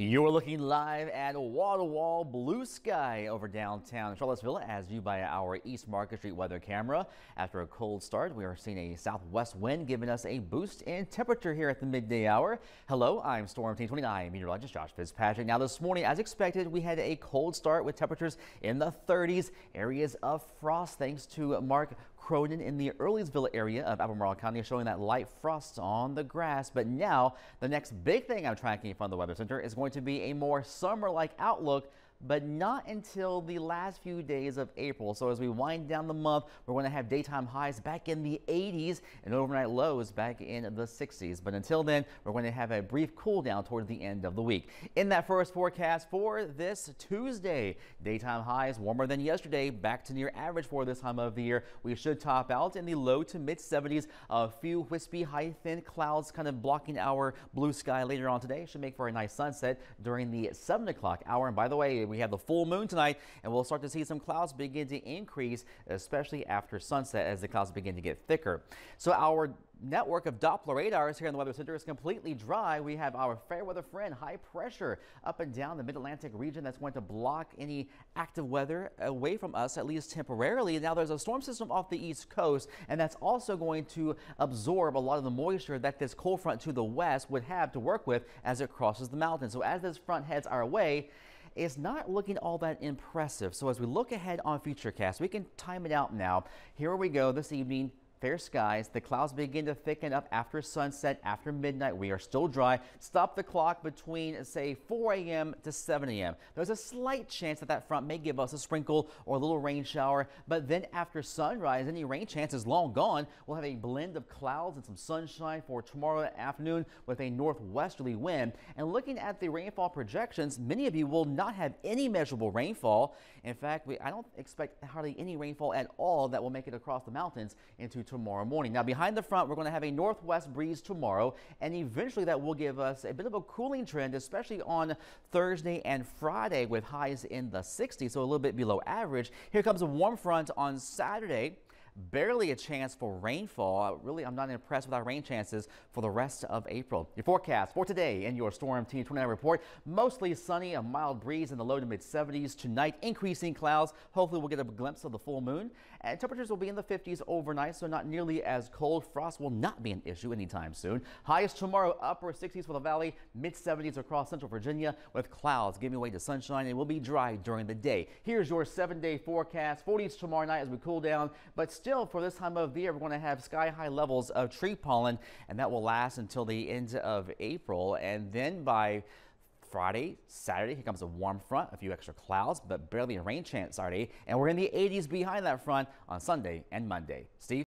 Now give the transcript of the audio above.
You're looking live at wall-to-wall blue sky over downtown Charlottesville as viewed by our East Market Street weather camera. After a cold start, we are seeing a southwest wind giving us a boost in temperature here at the midday hour. Hello, I'm Storm Team 29 meteorologist Josh Fitzpatrick. Now this morning, as expected, we had a cold start with temperatures in the 30s, areas of frost thanks to Mark Cronin in the Earlysville area of Albemarle County showing that light frost on the grass. But now the next big thing I'm tracking from the Weather Center is going to be a more summer-like outlook but not until the last few days of April. So as we wind down the month, we're going to have daytime highs back in the 80s and overnight lows back in the 60s. But until then, we're going to have a brief cool down toward the end of the week. In that first forecast for this Tuesday, daytime highs warmer than yesterday, back to near average for this time of the year. We should top out in the low to mid 70s. A few wispy, high, thin clouds kind of blocking our blue sky later on today. Should make for a nice sunset during the 7 o'clock hour. And by the way, we have the full moon tonight, and we'll start to see some clouds begin to increase, especially after sunset as the clouds begin to get thicker. So our network of Doppler radars here in the Weather Center is completely dry. We have our fair weather friend, high pressure up and down the mid-Atlantic region that's going to block any active weather away from us, at least temporarily. Now there's a storm system off the east coast, and that's also going to absorb a lot of the moisture that this cold front to the west would have to work with as it crosses the mountains. So as this front heads our way, it's not looking all that impressive. So as we look ahead on Futurecast, we can time it out now. Here we go this evening. Fair skies. The clouds begin to thicken up after sunset, after midnight. We are still dry. Stop the clock between, say, 4 a.m. to 7 a.m. There's a slight chance that that front may give us a sprinkle or a little rain shower, but then after sunrise, any rain chance is long gone. We'll have a blend of clouds and some sunshine for tomorrow afternoon with a northwesterly wind. And looking at the rainfall projections, many of you will not have any measurable rainfall. In fact, we, I don't expect hardly any rainfall at all that will make it across the mountains into tomorrow morning. Now behind the front, we're going to have a northwest breeze tomorrow, and eventually that will give us a bit of a cooling trend, especially on Thursday and Friday with highs in the 60s, so a little bit below average. Here comes a warm front on Saturday barely a chance for rainfall. Uh, really, I'm not impressed with our rain chances for the rest of April. Your forecast for today in your Storm Team 29 report, mostly sunny, a mild breeze in the low to mid 70s. Tonight, increasing clouds. Hopefully, we'll get a glimpse of the full moon. And temperatures will be in the 50s overnight, so not nearly as cold. Frost will not be an issue anytime soon. Highest tomorrow, upper 60s for the valley, mid 70s across central Virginia with clouds giving way to sunshine. It will be dry during the day. Here's your seven day forecast. 40s tomorrow night as we cool down, but still still, for this time of the year, we're going to have sky high levels of tree pollen, and that will last until the end of April. And then by Friday, Saturday, here comes a warm front, a few extra clouds, but barely a rain chance Saturday. And we're in the 80s behind that front on Sunday and Monday. Steve?